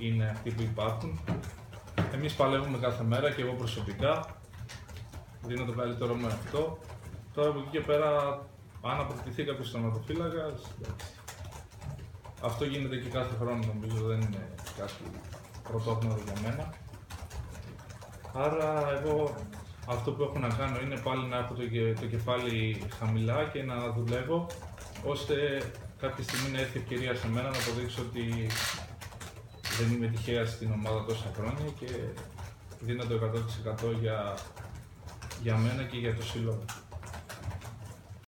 είναι αυτοί που υπάρχουν. Εμείς παλεύουμε κάθε μέρα και εγώ προσωπικά. Δίνω το καλύτερό μου αυτό. Τώρα από εκεί και πέρα, αν αποκτηθεί κάποιος σταματοφύλακας, αυτό γίνεται και κάθε χρόνο νομίζω, δεν είναι κάτι πρωτόγνωρο για μένα. Άρα εγώ αυτό που έχω να κάνω είναι πάλι να έχω το, κε- το κεφάλι χαμηλά και να δουλεύω ώστε κάποια στιγμή να έρθει ευκαιρία σε μένα να αποδείξω ότι δεν είμαι τυχαία στην ομάδα τόσα χρόνια και δίνω το 100% για, για μένα και για το σύλλογο.